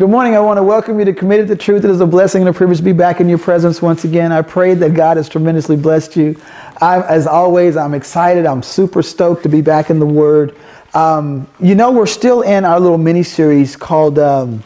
Good morning. I want to welcome you to Committed to Truth. It is a blessing and a privilege to be back in your presence once again. I pray that God has tremendously blessed you. I, as always, I'm excited. I'm super stoked to be back in the Word. Um, you know, we're still in our little mini series called um,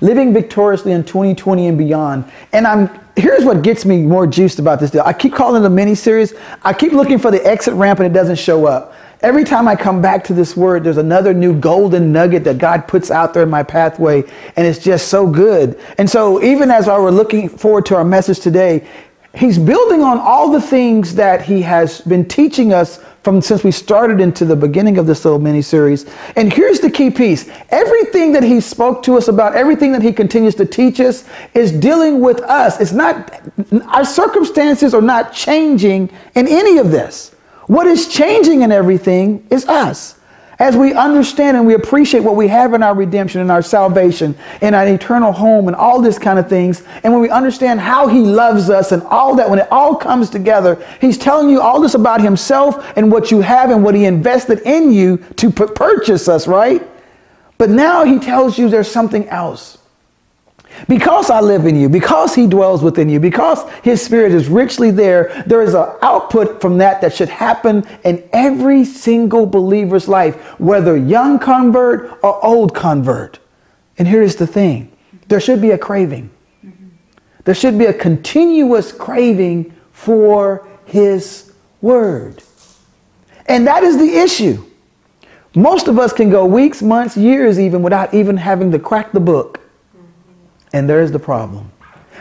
Living Victoriously in 2020 and Beyond. And I'm here's what gets me more juiced about this deal. I keep calling it a mini series. I keep looking for the exit ramp and it doesn't show up. Every time I come back to this word, there's another new golden nugget that God puts out there in my pathway, and it's just so good. And so, even as I were looking forward to our message today, He's building on all the things that He has been teaching us from since we started into the beginning of this little mini series. And here's the key piece everything that He spoke to us about, everything that He continues to teach us, is dealing with us. It's not, our circumstances are not changing in any of this. What is changing in everything is us. As we understand and we appreciate what we have in our redemption and our salvation and our eternal home and all this kind of things, and when we understand how He loves us and all that, when it all comes together, He's telling you all this about Himself and what you have and what He invested in you to purchase us, right? But now He tells you there's something else. Because I live in you, because he dwells within you, because his spirit is richly there, there is an output from that that should happen in every single believer's life, whether young convert or old convert. And here's the thing there should be a craving. There should be a continuous craving for his word. And that is the issue. Most of us can go weeks, months, years even without even having to crack the book. And there's the problem.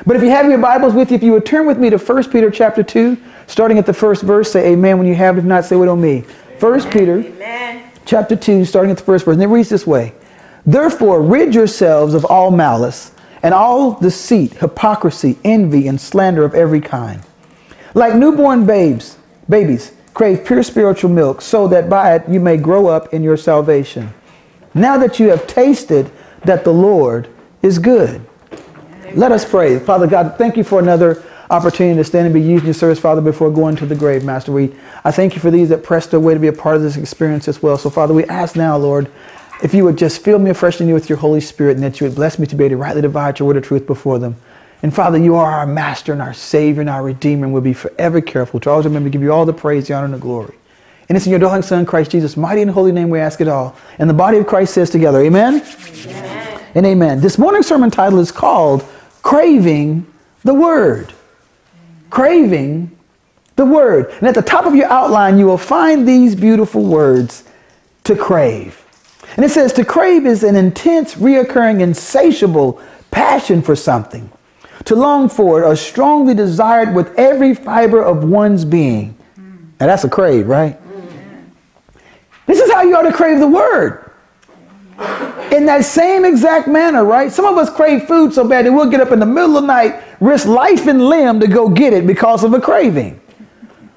But if you have your Bibles with you, if you would turn with me to 1 Peter chapter 2, starting at the first verse, say amen when you have it. If not, say it on me. 1 Peter amen. chapter 2, starting at the first verse. And it reads this way. Therefore, rid yourselves of all malice and all deceit, hypocrisy, envy, and slander of every kind. Like newborn babes, babies, crave pure spiritual milk, so that by it you may grow up in your salvation. Now that you have tasted that the Lord is good. Let us pray. Father God, thank you for another opportunity to stand and be used in your service, Father, before going to the grave, Master. We, I thank you for these that pressed their way to be a part of this experience as well. So, Father, we ask now, Lord, if you would just fill me afresh in you with your Holy Spirit and that you would bless me to be able to rightly divide your word of truth before them. And Father, you are our master and our savior and our redeemer, and we'll be forever careful to always remember to give you all the praise, the honor, and the glory. And it's in your darling Son, Christ Jesus, mighty and holy name we ask it all. And the body of Christ says together, Amen, amen. and Amen. This morning's sermon title is called craving the word. Craving the word. And at the top of your outline, you will find these beautiful words to crave. And it says to crave is an intense, reoccurring, insatiable passion for something. To long for it or strongly desired with every fiber of one's being. And that's a crave, right? This is how you ought to crave the word in that same exact manner, right? Some of us crave food so bad that we'll get up in the middle of the night, risk life and limb to go get it because of a craving.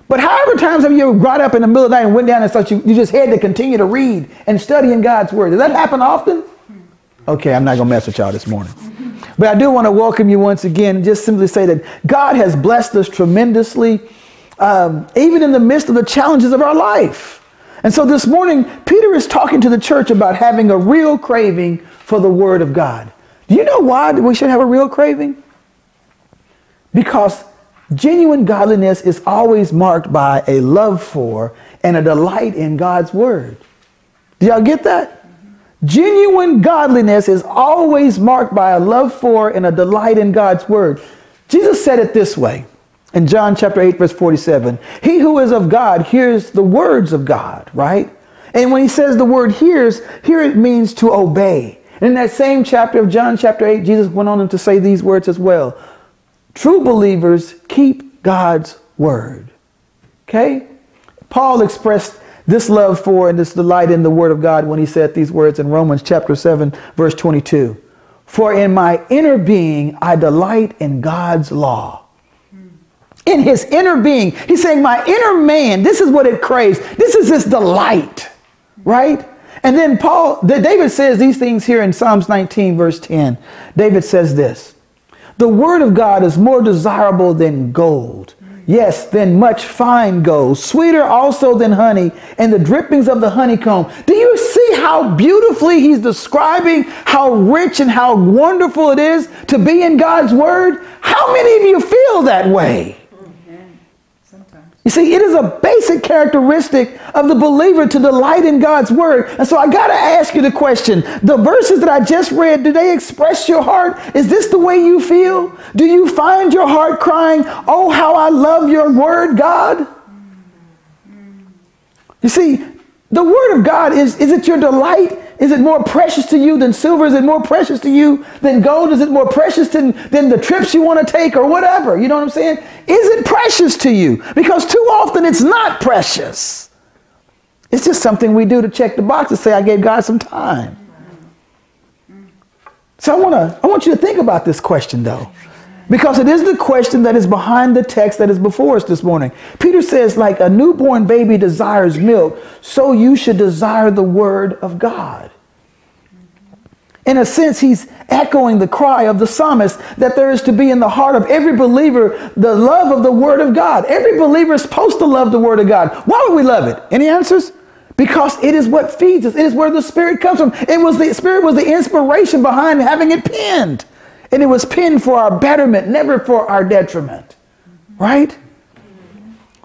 But however times have you got up in the middle of the night and went down and thought you, you just had to continue to read and study in God's word? Does that happen often? Okay, I'm not going to mess with y'all this morning. But I do want to welcome you once again just simply say that God has blessed us tremendously, um, even in the midst of the challenges of our life. And so this morning, Peter is talking to the church about having a real craving for the Word of God. Do you know why we should have a real craving? Because genuine godliness is always marked by a love for and a delight in God's Word. Do y'all get that? Genuine godliness is always marked by a love for and a delight in God's Word. Jesus said it this way in John chapter 8, verse 47, he who is of God hears the words of God, right? And when he says the word hears, here it means to obey. And in that same chapter of John chapter 8, Jesus went on to say these words as well. True believers keep God's word. Okay? Paul expressed this love for and this delight in the word of God when he said these words in Romans chapter 7, verse 22. For in my inner being I delight in God's law in his inner being. He's saying, My inner man, this is what it craves. This is his delight, right? And then Paul, David says these things here in Psalms 19, verse 10. David says this The word of God is more desirable than gold. Yes, than much fine gold, sweeter also than honey, and the drippings of the honeycomb. Do you see how beautifully he's describing how rich and how wonderful it is to be in God's word? How many of you feel that way? You see, it is a basic characteristic of the believer to delight in God's word. And so I got to ask you the question the verses that I just read, do they express your heart? Is this the way you feel? Do you find your heart crying, Oh, how I love your word, God? You see, the word of God is, is it your delight? Is it more precious to you than silver? Is it more precious to you than gold? Is it more precious than, than the trips you want to take or whatever? You know what I'm saying? Is it precious to you? Because too often it's not precious. It's just something we do to check the box and say, I gave God some time. So I want to I want you to think about this question though. Because it is the question that is behind the text that is before us this morning. Peter says, like a newborn baby desires milk, so you should desire the word of God. In a sense, he's echoing the cry of the psalmist that there is to be in the heart of every believer the love of the word of God. Every believer is supposed to love the word of God. Why would we love it? Any answers? Because it is what feeds us. It is where the spirit comes from. It was the spirit was the inspiration behind having it penned. And it was penned for our betterment, never for our detriment. Right?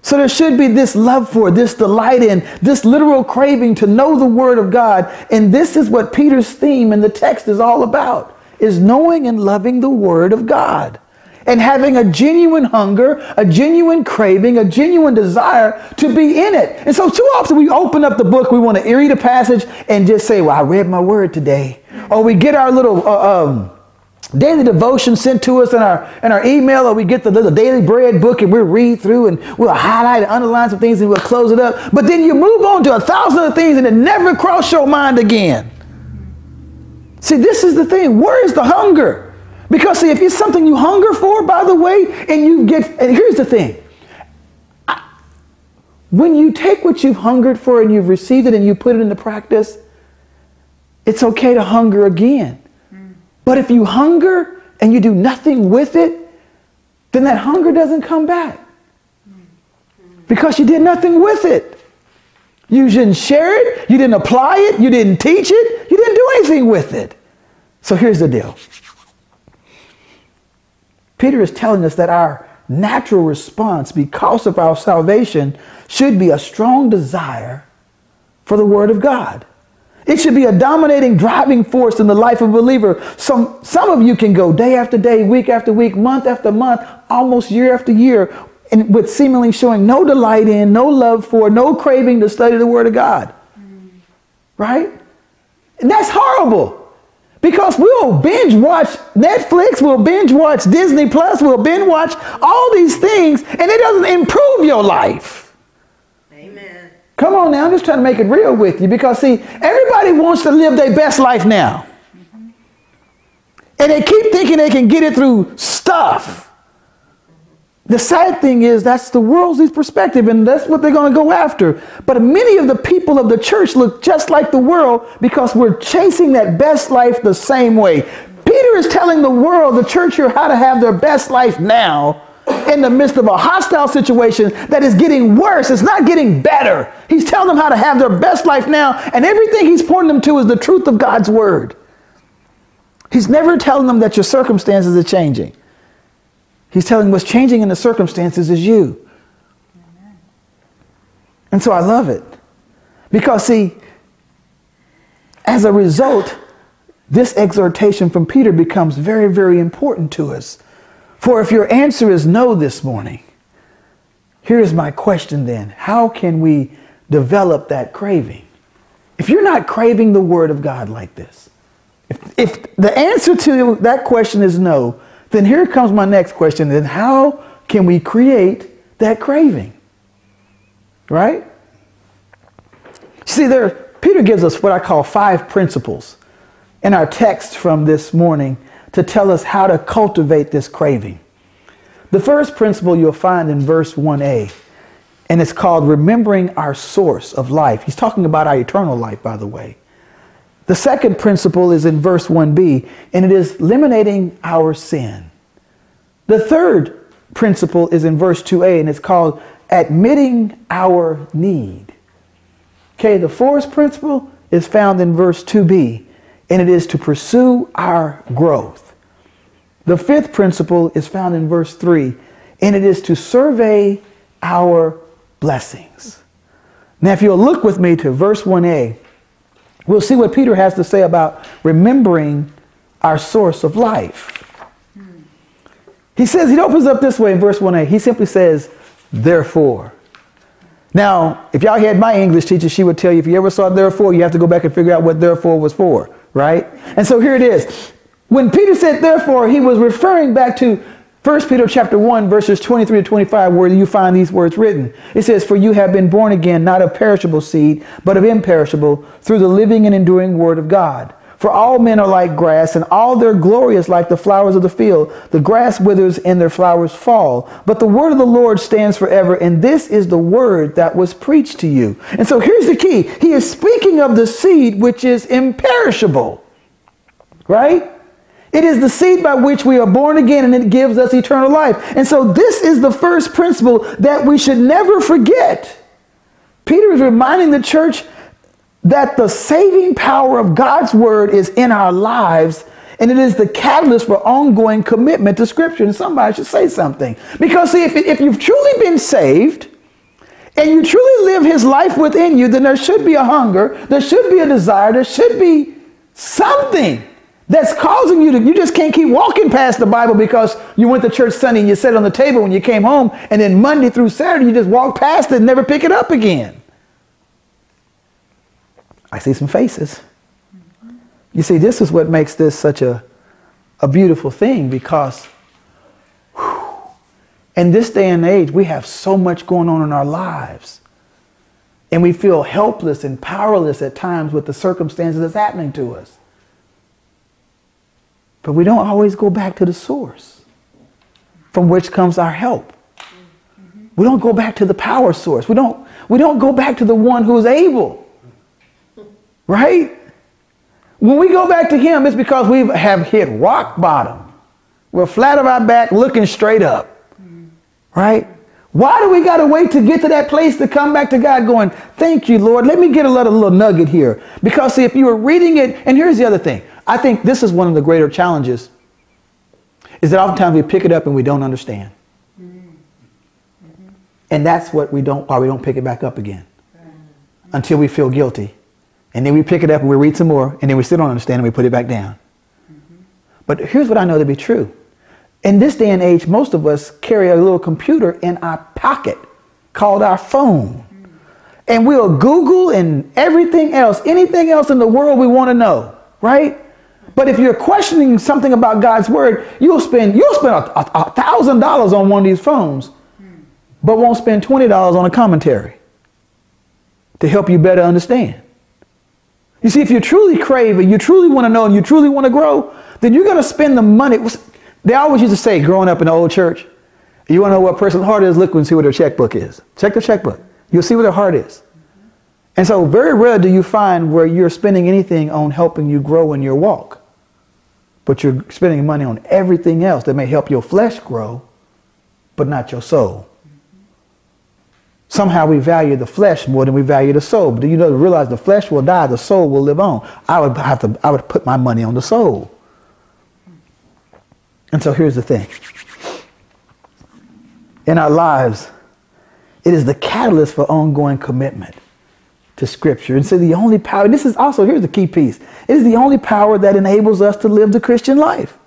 So there should be this love for, this delight in, this literal craving to know the word of God. And this is what Peter's theme in the text is all about, is knowing and loving the word of God. And having a genuine hunger, a genuine craving, a genuine desire to be in it. And so too often we open up the book, we want to read a passage and just say, well, I read my word today. Or we get our little uh, um, daily devotion sent to us in our in our email or we get the little daily bread book and we'll read through and we'll highlight and underline some things and we'll close it up. But then you move on to a thousand other things and it never cross your mind again. See this is the thing. Where is the hunger? Because see if it's something you hunger for by the way and you get and here's the thing. When you take what you've hungered for and you've received it and you put it into practice it's okay to hunger again but if you hunger and you do nothing with it, then that hunger doesn't come back. Because you did nothing with it. You didn't share it, you didn't apply it, you didn't teach it, you didn't do anything with it. So here's the deal Peter is telling us that our natural response, because of our salvation, should be a strong desire for the Word of God. It should be a dominating driving force in the life of a believer. Some, some of you can go day after day, week after week, month after month, almost year after year, and with seemingly showing no delight in, no love for, no craving to study the Word of God. Right? And that's horrible. Because we'll binge watch Netflix, we'll binge watch Disney Plus, we'll binge watch all these things, and it doesn't improve your life. Come on now, I'm just trying to make it real with you because, see, everybody wants to live their best life now. And they keep thinking they can get it through stuff. The sad thing is that's the world's perspective and that's what they're going to go after. But many of the people of the church look just like the world because we're chasing that best life the same way. Peter is telling the world, the church here, how to have their best life now in the midst of a hostile situation that is getting worse. It's not getting better. He's telling them how to have their best life now, and everything he's pointing them to is the truth of God's word. He's never telling them that your circumstances are changing. He's telling what's changing in the circumstances is you. And so I love it. Because, see, as a result, this exhortation from Peter becomes very, very important to us. For if your answer is no this morning, here's my question then. How can we develop that craving? If you're not craving the Word of God like this, if, if the answer to that question is no, then here comes my next question. Then how can we create that craving? Right? See, there, Peter gives us what I call five principles in our text from this morning to tell us how to cultivate this craving. The first principle you'll find in verse 1a, and it's called remembering our source of life. He's talking about our eternal life, by the way. The second principle is in verse 1b, and it is eliminating our sin. The third principle is in verse 2a, and it's called admitting our need. Okay, the fourth principle is found in verse 2b, and it is to pursue our growth. The fifth principle is found in verse 3, and it is to survey our blessings. Now, if you'll look with me to verse 1a, we'll see what Peter has to say about remembering our source of life. He says, he opens up this way in verse 1a. He simply says, therefore. Now, if y'all had my English teacher, she would tell you if you ever saw therefore, you have to go back and figure out what therefore was for, right? And so here it is. When Peter said therefore, he was referring back to 1 Peter chapter 1 verses 23 to 25 where you find these words written. It says, For you have been born again, not of perishable seed, but of imperishable, through the living and enduring word of God. For all men are like grass, and all their glory is like the flowers of the field. The grass withers and their flowers fall. But the word of the Lord stands forever, and this is the word that was preached to you. And so here's the key He is speaking of the seed which is imperishable, right? It is the seed by which we are born again, and it gives us eternal life. And so this is the first principle that we should never forget. Peter is reminding the church that the saving power of God's word is in our lives and it is the catalyst for ongoing commitment to scripture. And somebody should say something. Because see, if, if you've truly been saved and you truly live his life within you, then there should be a hunger, there should be a desire, there should be something that's causing you to, you just can't keep walking past the Bible because you went to church Sunday and you sat on the table when you came home, and then Monday through Saturday you just walk past it and never pick it up again. I see some faces. You see, this is what makes this such a, a beautiful thing because whew, in this day and age, we have so much going on in our lives. And we feel helpless and powerless at times with the circumstances that's happening to us. But we don't always go back to the source from which comes our help. We don't go back to the power source. We don't, we don't go back to the one who is able. Right? When we go back to him, it's because we have hit rock bottom. We're flat on our back looking straight up. Right? Why do we got to wait to get to that place to come back to God going, thank you, Lord. Let me get a little, little nugget here. Because see, if you were reading it, and here's the other thing. I think this is one of the greater challenges is that oftentimes we pick it up and we don't understand. And that's what we don't, why we don't pick it back up again until we feel guilty. And then we pick it up and we read some more, and then we still don't understand and we put it back down. Mm-hmm. But here's what I know to be true. In this day and age, most of us carry a little computer in our pocket called our phone. Mm-hmm. And we'll Google and everything else, anything else in the world we want to know, right? But if you're questioning something about God's word, you'll spend you'll spend a thousand dollars on one of these phones, but won't spend twenty dollars on a commentary to help you better understand. You see, if you truly crave it, you truly want to know, and you truly want to grow, then you're going to spend the money. They always used to say, growing up in the old church, you want to know what a person's heart is, look and see what their checkbook is. Check their checkbook. You'll see what their heart is. And so very rare do you find where you're spending anything on helping you grow in your walk. But you're spending money on everything else that may help your flesh grow, but not your soul somehow we value the flesh more than we value the soul. But you know to realize the flesh will die, the soul will live on. I would have to I would put my money on the soul. And so here's the thing. In our lives, it is the catalyst for ongoing commitment to Scripture. And so the only power, this is also, here's the key piece. It is the only power that enables us to live the Christian life.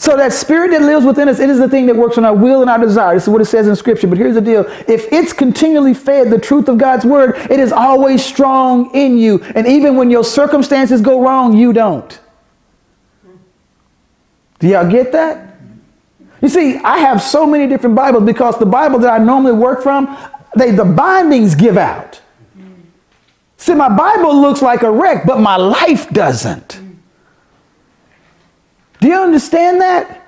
So that spirit that lives within us, it is the thing that works on our will and our desire. This is what it says in scripture. But here's the deal. If it's continually fed the truth of God's word, it is always strong in you. And even when your circumstances go wrong, you don't. Do y'all get that? You see, I have so many different Bibles because the Bible that I normally work from, they the bindings give out. See, my Bible looks like a wreck, but my life doesn't. Do you understand that?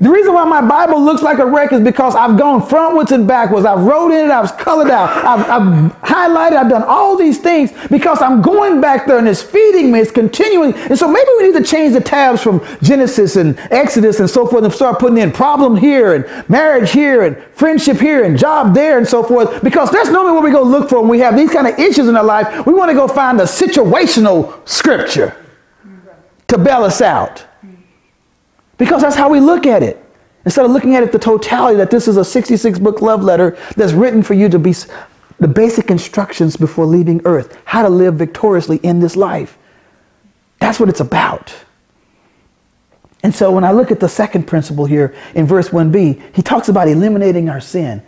The reason why my Bible looks like a wreck is because I've gone frontwards and backwards. I've wrote in it, I've colored out, I've, I've, highlighted, I've done all these things because I'm going back there and it's feeding me, it's continuing. And so maybe we need to change the tabs from Genesis and Exodus and so forth and start putting in problem here and marriage here and friendship here and job there and so forth because that's normally what we go look for when we have these kind of issues in our life. We want to go find a situational scripture to bail us out. Because that's how we look at it. Instead of looking at it the totality that this is a 66 book love letter that's written for you to be the basic instructions before leaving earth, how to live victoriously in this life. That's what it's about. And so when I look at the second principle here in verse 1b, he talks about eliminating our sin.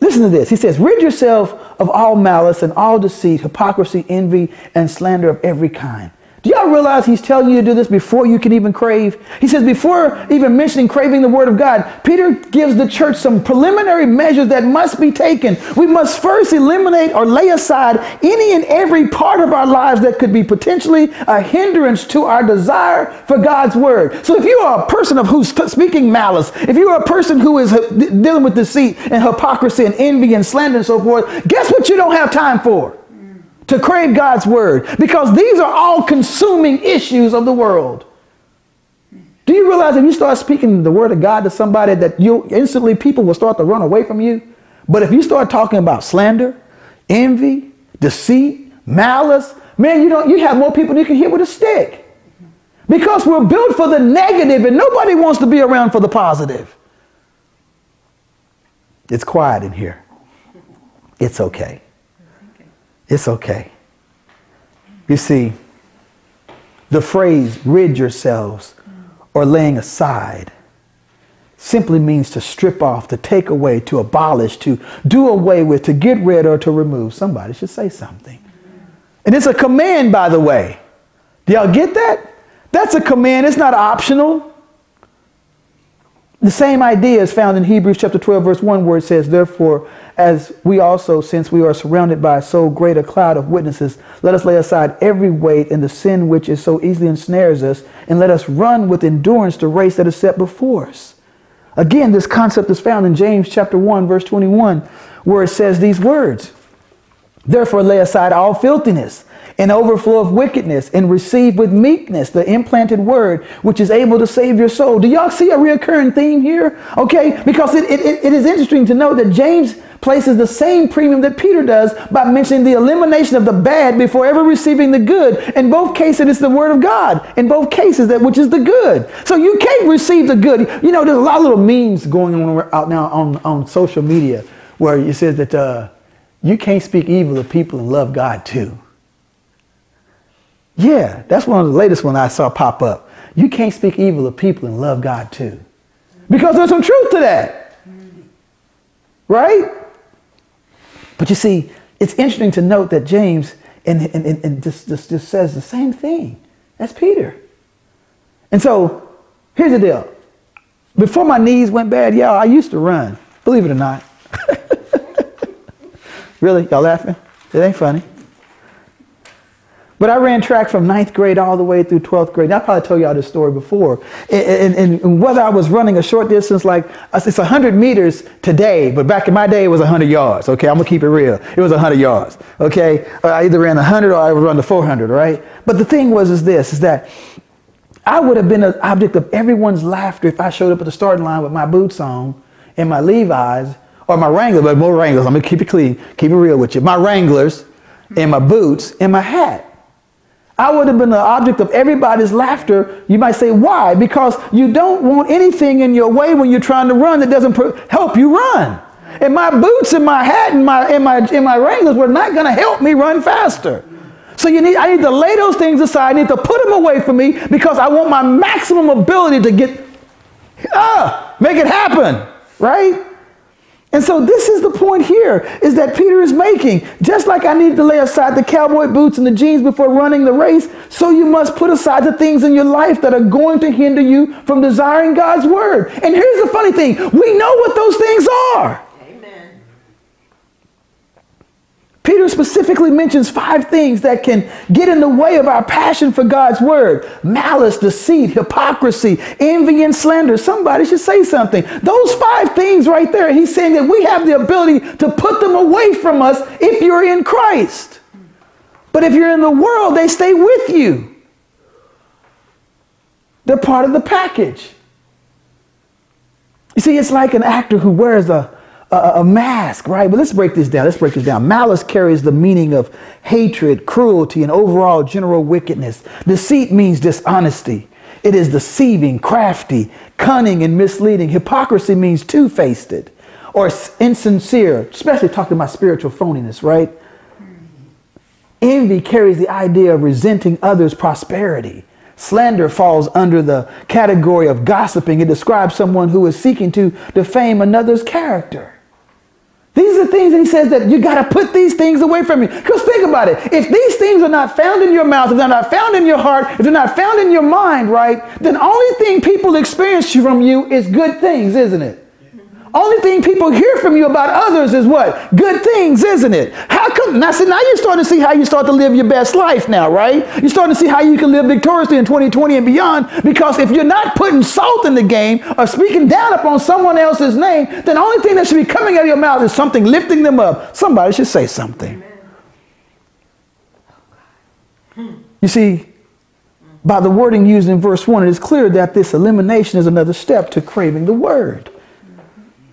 Listen to this. He says, Rid yourself of all malice and all deceit, hypocrisy, envy, and slander of every kind. Do y'all realize he's telling you to do this before you can even crave? He says, before even mentioning craving the word of God, Peter gives the church some preliminary measures that must be taken. We must first eliminate or lay aside any and every part of our lives that could be potentially a hindrance to our desire for God's word. So if you are a person of who's speaking malice, if you are a person who is uh, dealing with deceit and hypocrisy and envy and slander and so forth, guess what you don't have time for? To crave God's word because these are all consuming issues of the world. Do you realize if you start speaking the word of God to somebody that you instantly people will start to run away from you? But if you start talking about slander, envy, deceit, malice, man, you don't you have more people you can hit with a stick. Because we're built for the negative and nobody wants to be around for the positive. It's quiet in here. It's okay. It's okay. You see, the phrase rid yourselves or laying aside simply means to strip off, to take away, to abolish, to do away with, to get rid or to remove. Somebody should say something. And it's a command, by the way. Do y'all get that? That's a command. It's not optional. The same idea is found in Hebrews chapter 12, verse 1, where it says, Therefore, as we also, since we are surrounded by so great a cloud of witnesses, let us lay aside every weight and the sin which is so easily ensnares us, and let us run with endurance the race that is set before us. Again, this concept is found in James chapter 1, verse 21, where it says these words Therefore, lay aside all filthiness an overflow of wickedness, and receive with meekness the implanted word which is able to save your soul. Do y'all see a reoccurring theme here? Okay, because it, it, it is interesting to note that James places the same premium that Peter does by mentioning the elimination of the bad before ever receiving the good. In both cases, it's the word of God. In both cases, that which is the good. So you can't receive the good. You know, there's a lot of little memes going on out now on, on social media where it says that uh, you can't speak evil of people and love God too. Yeah, that's one of the latest ones I saw pop up. You can't speak evil of people and love God too. Because there's some truth to that. Right? But you see, it's interesting to note that James and, and, and, and just, just, just says the same thing as Peter. And so here's the deal. Before my knees went bad, yeah, I used to run. Believe it or not. really? Y'all laughing? It ain't funny. But I ran track from ninth grade all the way through 12th grade. I probably told y'all this story before. And, and, and, whether I was running a short distance, like uh, it's 100 meters today, but back in my day it was 100 yards. Okay, I'm gonna keep it real. It was 100 yards. Okay, uh, I either ran 100 or I would run the 400. Right? But the thing was is this: is that I would have been an object of everyone's laughter if I showed up at the starting line with my boots on and my Levi's or my Wranglers, but more Wranglers. I'm gonna keep it clean, keep it real with you. My Wranglers and my boots and my hat. I would have been the object of everybody's laughter. You might say, why? Because you don't want anything in your way when you're trying to run that doesn't help you run. And my boots and my hat and my, and my, and my Wranglers were not going to help me run faster. So you need, I need to lay those things aside. I need to put them away from me because I want my maximum ability to get, ah, make it happen, right? And so this is the point here is that Peter is making. Just like I needed to lay aside the cowboy boots and the jeans before running the race, so you must put aside the things in your life that are going to hinder you from desiring God's word. And here's the funny thing. We know what those things are. Amen. Peter specifically mentions five things that can get in the way of our passion for God's word malice, deceit, hypocrisy, envy, and slander. Somebody should say something. Those five things right there, he's saying that we have the ability to put them away from us if you're in Christ. But if you're in the world, they stay with you. They're part of the package. You see, it's like an actor who wears a, a, a, mask, right? But let's break this down. Let's break this down. Malice carries the meaning of hatred, cruelty, and overall general wickedness. Deceit means dishonesty. It is deceiving, crafty, cunning, and misleading. Hypocrisy means two faced or insincere, especially talking about spiritual phoniness, right? Envy carries the idea of resenting others' prosperity. Slander falls under the category of gossiping. It describes someone who is seeking to defame another's character. These are things that he says that you got to put these things away from you. Because think about it. If these things are not found in your mouth, if they're not found in your heart, if they're not found in your mind, right, then only thing people experience from you is good things, isn't it? Only thing people hear from you about others is what? Good things, isn't it? How come? Now, see, now you're starting to see how you start to live your best life now, right? You're starting to see how you can live victoriously in 2020 and beyond. Because if you're not putting salt in the game or speaking down upon someone else's name, then the only thing that should be coming out of your mouth is something lifting them up. Somebody should say something. You see, by the wording used in verse 1, it is clear that this elimination is another step to craving the word.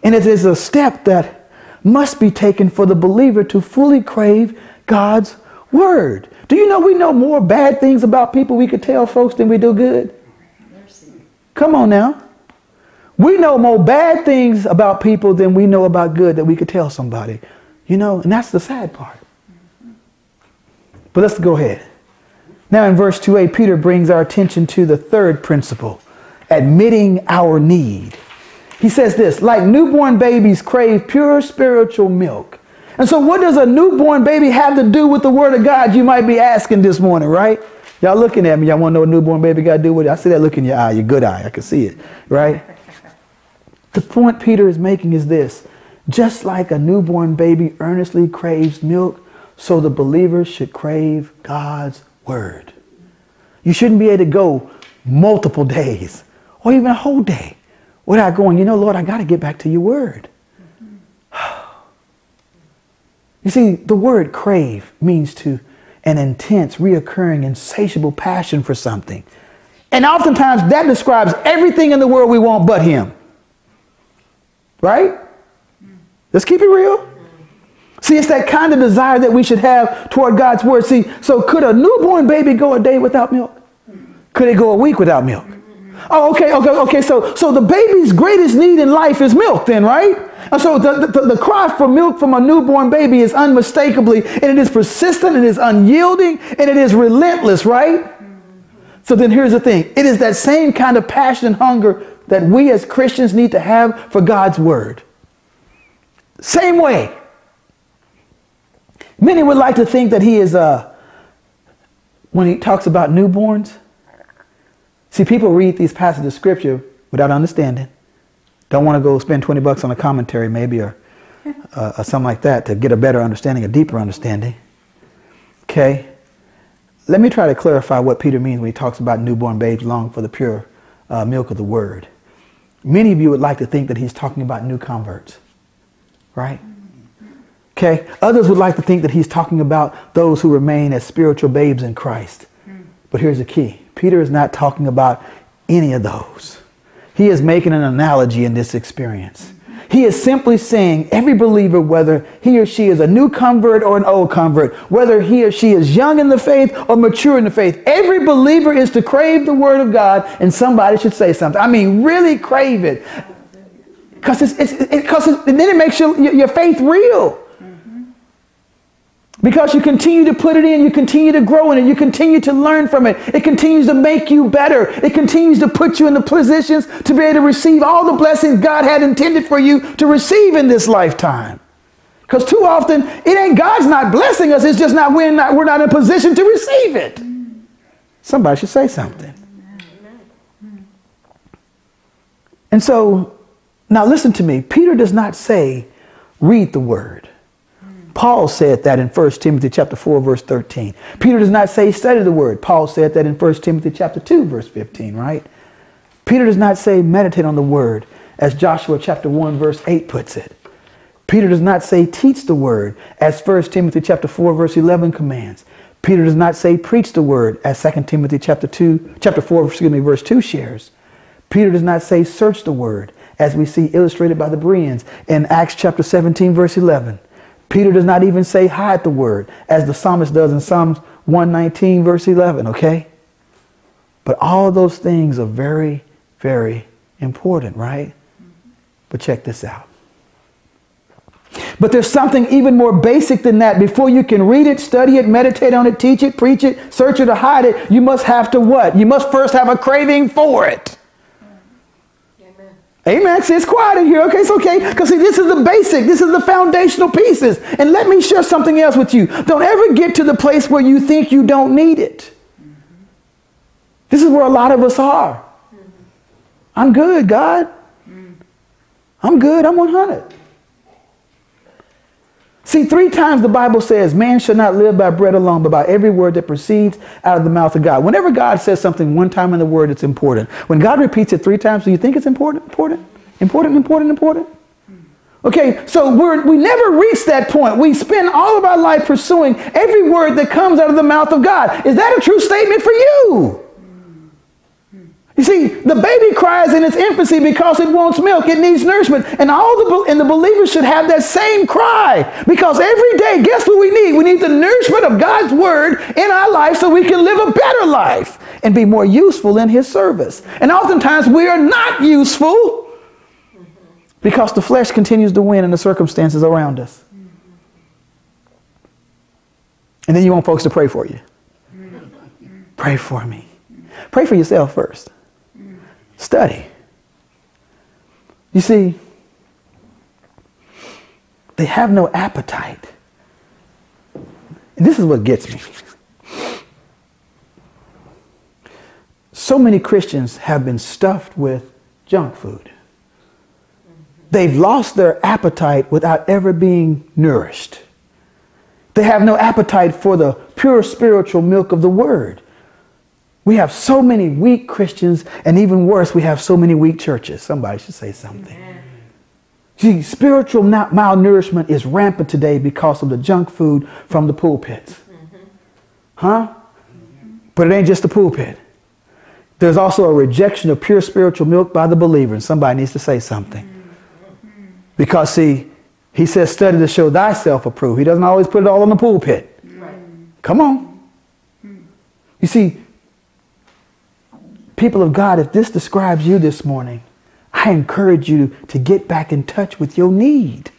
And it is a step that must be taken for the believer to fully crave God's word. Do you know we know more bad things about people we could tell folks than we do good? Come on now. We know more bad things about people than we know about good that we could tell somebody. You know, and that's the sad part. But let's go ahead. Now in verse 2a, Peter brings our attention to the third principle, admitting our need. He says this like newborn babies crave pure spiritual milk. And so, what does a newborn baby have to do with the Word of God? You might be asking this morning, right? Y'all looking at me. Y'all want to know what a newborn baby got to do with it? I see that look in your eye, your good eye. I can see it, right? the point Peter is making is this just like a newborn baby earnestly craves milk, so the believer should crave God's Word. You shouldn't be able to go multiple days or even a whole day without going, you know, Lord, I got to get back to your word. you see, the word crave means to an intense, reoccurring, insatiable passion for something. And oftentimes that describes everything in the world we want but him. Right? Let's keep it real. See, it's that kind of desire that we should have toward God's word. See, so could a newborn baby go a day without milk? Could it go a week without milk? Oh, okay, okay, okay. So, so the baby's greatest need in life is milk, then, right? And so the, the, the, cry for milk from a newborn baby is unmistakably, and it is persistent, and it is unyielding, and it is relentless, right? So then here's the thing it is that same kind of passion and hunger that we as Christians need to have for God's word. Same way. Many would like to think that he is, uh, when he talks about newborns, See, people read these passages of scripture without understanding. Don't want to go spend 20 bucks on a commentary, maybe, or, uh, or something like that to get a better understanding, a deeper understanding. Okay? Let me try to clarify what Peter means when he talks about newborn babes long for the pure uh, milk of the word. Many of you would like to think that he's talking about new converts, right? Okay? Others would like to think that he's talking about those who remain as spiritual babes in Christ. But here's the key Peter is not talking about any of those. He is making an analogy in this experience. He is simply saying every believer, whether he or she is a new convert or an old convert, whether he or she is young in the faith or mature in the faith, every believer is to crave the word of God, and somebody should say something. I mean, really crave it. Because it's, it's, it, then it makes your, your faith real. Because you continue to put it in, you continue to grow in it, you continue to learn from it. It continues to make you better. It continues to put you in the positions to be able to receive all the blessings God had intended for you to receive in this lifetime. Because too often, it ain't God's not blessing us, it's just not we're, not we're not in position to receive it. Somebody should say something. And so, now listen to me. Peter does not say, read the word. Paul said that in 1 Timothy chapter 4 verse 13. Peter does not say study the word. Paul said that in 1 Timothy chapter 2 verse 15, right? Peter does not say meditate on the word as Joshua chapter 1 verse 8 puts it. Peter does not say teach the word as 1 Timothy chapter 4 verse 11 commands. Peter does not say preach the word as 2 Timothy chapter 2 chapter 4 excuse me verse 2 shares. Peter does not say search the word as we see illustrated by the Bereans in Acts chapter 17 verse 11. Peter does not even say hide the word as the psalmist does in Psalms 119 verse 11, okay? But all those things are very very important, right? But check this out. But there's something even more basic than that. Before you can read it, study it, meditate on it, teach it, preach it, search it, or hide it, you must have to what? You must first have a craving for it. Amen. See, it's quiet in here. Okay, it's okay. Because see, this is the basic. This is the foundational pieces. And let me share something else with you. Don't ever get to the place where you think you don't need it. This is where a lot of us are. I'm good, God. I'm good. I'm 100. See, three times the Bible says, man shall not live by bread alone, but by every word that proceeds out of the mouth of God. Whenever God says something one time in the word, it's important. When God repeats it three times, do you think it's important? Important? Important, important, important? Okay, so we're, we never reach that point. We spend all of our life pursuing every word that comes out of the mouth of God. Is that a true statement for you? You see, the baby cries in its infancy because it wants milk. It needs nourishment. And all the and the believers should have that same cry. Because every day, guess what we need? We need the nourishment of God's word in our life so we can live a better life and be more useful in his service. And oftentimes we are not useful because the flesh continues to win in the circumstances around us. And then you want folks to pray for you. Pray for me. Pray for yourself first. Study. You see, they have no appetite. And this is what gets me. So many Christians have been stuffed with junk food. They've lost their appetite without ever being nourished. They have no appetite for the pure spiritual milk of the word. We have so many weak Christians, and even worse, we have so many weak churches. Somebody should say something. Amen. See, spiritual malnourishment is rampant today because of the junk food from the pulpits. Huh? But it ain't just the pulpit. There's also a rejection of pure spiritual milk by the believer, and somebody needs to say something. Because, see, he says, study to show thyself approved. He doesn't always put it all on the pulpit. Right. Come on. You see, People of God, if this describes you this morning, I encourage you to get back in touch with your need.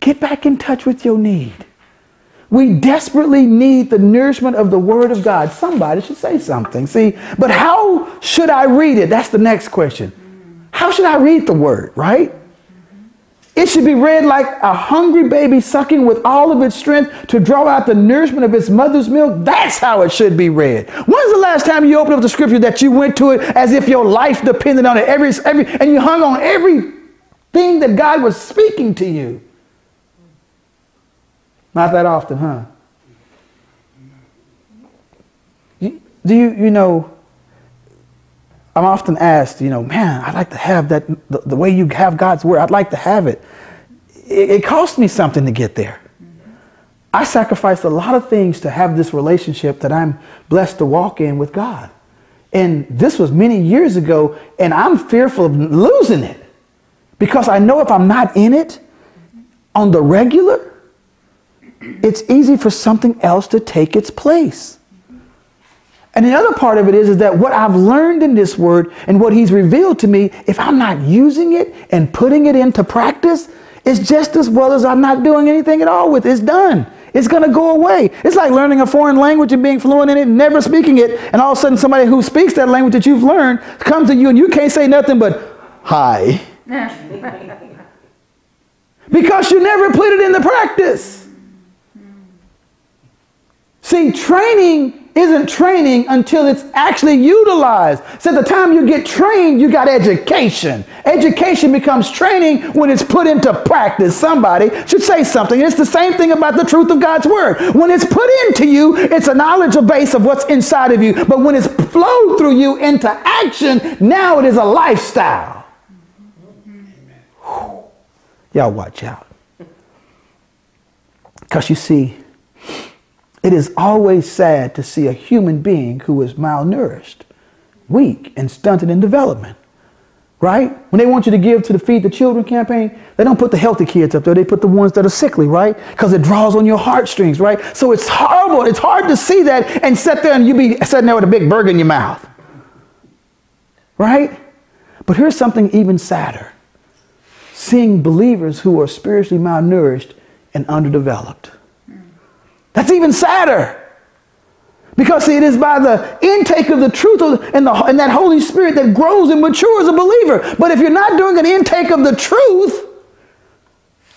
Get back in touch with your need. We desperately need the nourishment of the Word of God. Somebody should say something. See, but how should I read it? That's the next question. How should I read the Word, right? It should be read like a hungry baby sucking with all of its strength to draw out the nourishment of its mother's milk. That's how it should be read. When's the last time you opened up the scripture that you went to it as if your life depended on it, every, every, and you hung on everything that God was speaking to you? Not that often, huh? do you, you know, I'm often asked, you know, man, I'd like to have that, the, the way you have God's word, I'd like to have it. It, it cost me something to get there. I sacrificed a lot of things to have this relationship that I'm blessed to walk in with God. And this was many years ago, and I'm fearful of losing it because I know if I'm not in it on the regular, it's easy for something else to take its place. And the other part of it is, is that what I've learned in this word and what he's revealed to me, if I'm not using it and putting it into practice, it's just as well as I'm not doing anything at all with it. It's done. It's going to go away. It's like learning a foreign language and being fluent in it, and never speaking it, and all of a sudden somebody who speaks that language that you've learned comes to you and you can't say nothing but hi. because you never put it into practice. See, training isn't training until it's actually utilized. So the time you get trained, you got education. Education becomes training when it's put into practice. Somebody should say something. It's the same thing about the truth of God's word. When it's put into you, it's a knowledge base of what's inside of you. But when it's flowed through you into action, now it is a lifestyle. Y'all watch out. Because you see, it is always sad to see a human being who is malnourished, weak, and stunted in development. Right? When they want you to give to the Feed the Children campaign, they don't put the healthy kids up there. They put the ones that are sickly, right? Because it draws on your heartstrings, right? So it's horrible. It's hard to see that and sit there and you be sitting there with a big burger in your mouth. Right? But here's something even sadder seeing believers who are spiritually malnourished and underdeveloped. That's even sadder. Because see, it is by the intake of the truth and, the, and that Holy Spirit that grows and matures a believer. But if you're not doing an intake of the truth,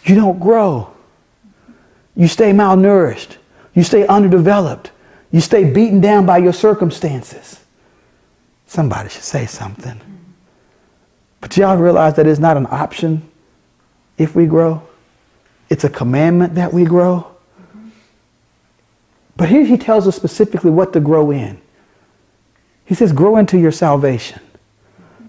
you don't grow. You stay malnourished. You stay underdeveloped. You stay beaten down by your circumstances. Somebody should say something. But y'all realize that it's not an option if we grow. It's a commandment that we grow. But here he tells us specifically what to grow in. He says, grow into your salvation.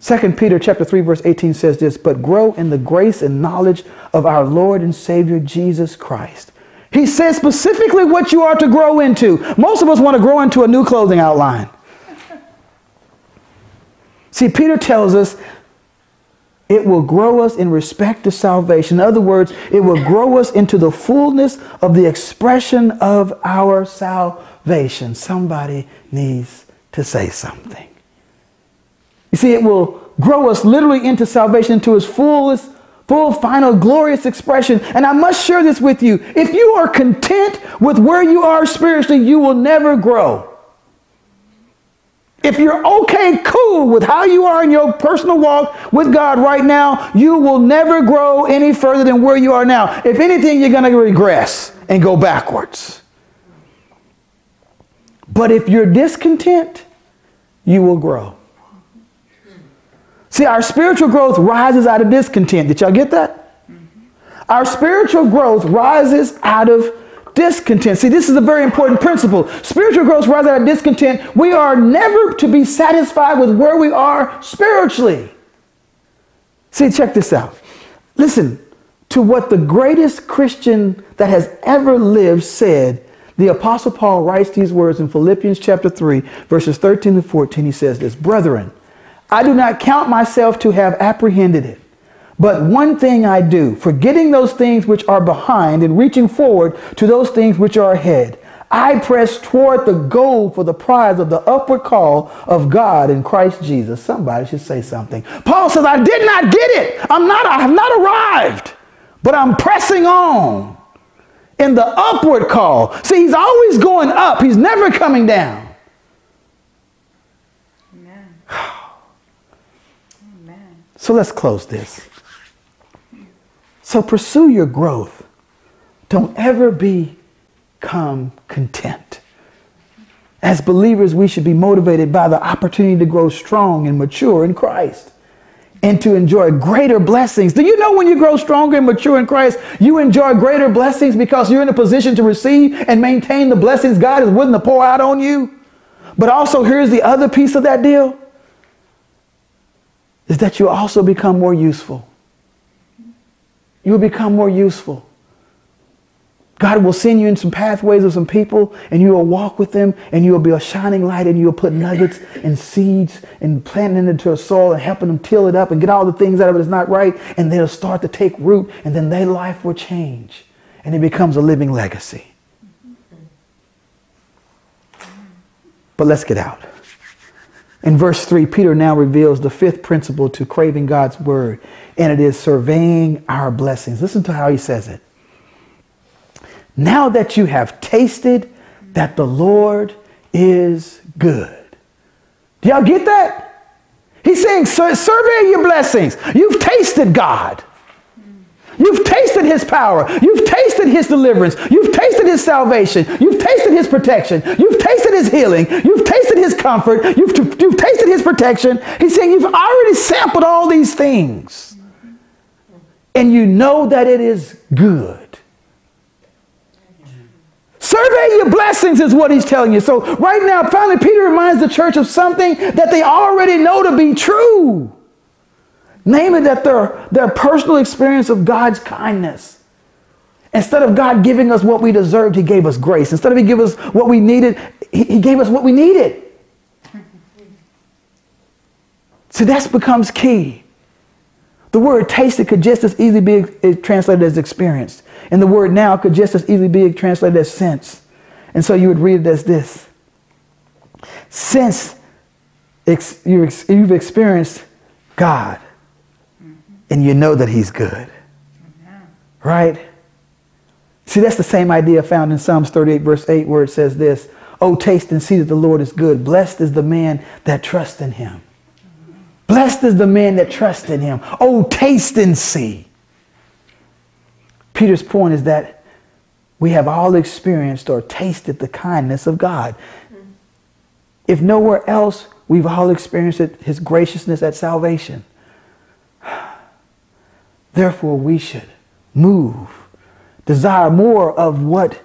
2 Peter chapter 3 verse 18 says this, but grow in the grace and knowledge of our Lord and Savior Jesus Christ. He says specifically what you are to grow into. Most of us want to grow into a new clothing outline. See, Peter tells us it will grow us in respect to salvation. In other words, it will grow us into the fullness of the expression of our salvation. Somebody needs to say something. You see, it will grow us literally into salvation, into its fullest, full, final, glorious expression. And I must share this with you. If you are content with where you are spiritually, you will never grow. If you're okay, cool with how you are in your personal walk with God right now, you will never grow any further than where you are now. If anything, you're going to regress and go backwards. But if you're discontent, you will grow. See, our spiritual growth rises out of discontent. Did y'all get that? Our spiritual growth rises out of discontent. See, this is a very important principle. Spiritual growth rather than discontent. We are never to be satisfied with where we are spiritually. See, check this out. Listen to what the greatest Christian that has ever lived said. The Apostle Paul writes these words in Philippians chapter 3, verses 13 to 14. He says this Brethren, I do not count myself to have apprehended it. But one thing I do, forgetting those things which are behind and reaching forward to those things which are ahead, I press toward the goal for the prize of the upward call of God in Christ Jesus. Somebody should say something. Paul says, I did not get it. I'm not, I have not arrived, but I'm pressing on in the upward call. See, he's always going up. He's never coming down. Amen. Amen. So let's close this. So pursue your growth. Don't ever become content. As believers, we should be motivated by the opportunity to grow strong and mature in Christ and to enjoy greater blessings. Do you know when you grow stronger and mature in Christ, you enjoy greater blessings because you're in a position to receive and maintain the blessings God is willing to pour out on you? But also, here's the other piece of that deal is that you also become more useful you will become more useful. God will send you in some pathways of some people and you will walk with them and you will be a shining light and you will put nuggets and seeds and planting it into a soil and helping them till it up and get all the things out of it that's not right and they'll start to take root and then their life will change and it becomes a living legacy. But let's get out. In verse 3, Peter now reveals the fifth principle to craving God's word, and it is surveying our blessings. Listen to how he says it. Now that you have tasted that the Lord is good. Do y'all get that? He's saying, survey your blessings. You've tasted God. You've tasted his power. You've tasted his deliverance. You've tasted his salvation. You've tasted his protection. You've tasted his healing. You've tasted his comfort. You've, you've tasted his protection. He's saying you've already sampled all these things. And you know that it is good. Survey your blessings is what he's telling you. So right now, finally, Peter reminds the church of something that they already know to be true. Namely, that their, their personal experience of God's kindness. Instead of God giving us what we deserved, he gave us grace. Instead of he gave us what we needed, he, he gave us what we needed. So that becomes key. The word tasted could just as easily be translated as experienced. And the word now could just as easily be translated as sense. And so you would read it as this Since ex- you've experienced God and you know that He's good. Right? See, that's the same idea found in Psalms 38, verse 8, where it says this Oh, taste and see that the Lord is good. Blessed is the man that trusts in Him. Blessed is the man that trusts in Him. Oh, taste and see. Peter's point is that we have all experienced or tasted the kindness of God. Mm. If nowhere else, we've all experienced it, his graciousness at salvation. Therefore, we should move, desire more of what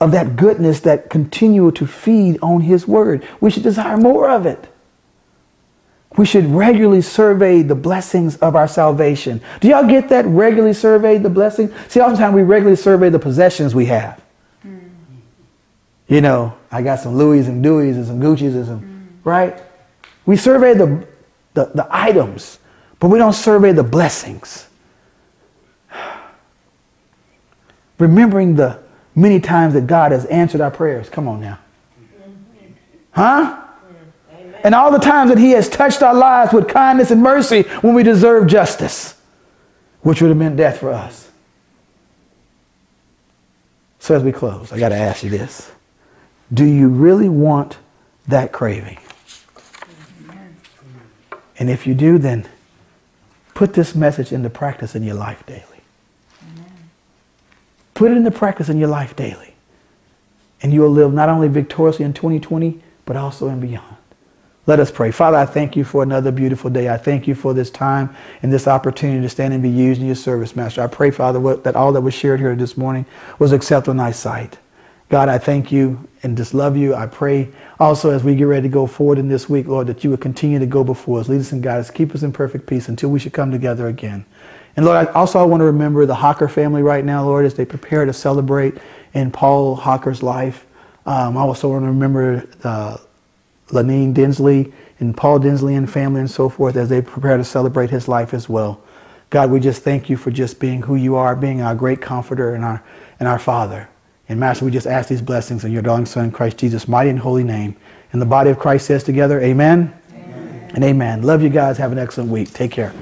of that goodness that continue to feed on his word. We should desire more of it. We should regularly survey the blessings of our salvation. Do y'all get that? Regularly survey the blessings? See, oftentimes we regularly survey the possessions we have. Mm. You know, I got some Louis and Deweys and some Gucci's and some, mm. right? We survey the, the, the items, but we don't survey the blessings. Remembering the many times that God has answered our prayers. Come on now. Huh? and all the times that he has touched our lives with kindness and mercy when we deserve justice, which would have meant death for us. So as we close, I got to ask you this. Do you really want that craving? And if you do, then put this message into practice in your life daily. Put it into practice in your life daily. And you will live not only victoriously in 2020, but also and beyond. Let us pray. Father, I thank you for another beautiful day. I thank you for this time and this opportunity to stand and be used in your service, Master. I pray, Father, that all that was shared here this morning was acceptable in thy sight. God, I thank you and just love you. I pray also as we get ready to go forward in this week, Lord, that you would continue to go before us, lead us and guide us, keep us in perfect peace until we should come together again. And Lord, I also I want to remember the Hawker family right now, Lord, as they prepare to celebrate in Paul Hawker's life. Um, I also want to remember uh, Lanine Dinsley and Paul Dinsley and family and so forth as they prepare to celebrate his life as well. God, we just thank you for just being who you are, being our great comforter and our, and our Father. And Master, we just ask these blessings in your darling Son, Christ Jesus' mighty and holy name. And the body of Christ says together, amen, amen. and amen. Love you guys. Have an excellent week. Take care.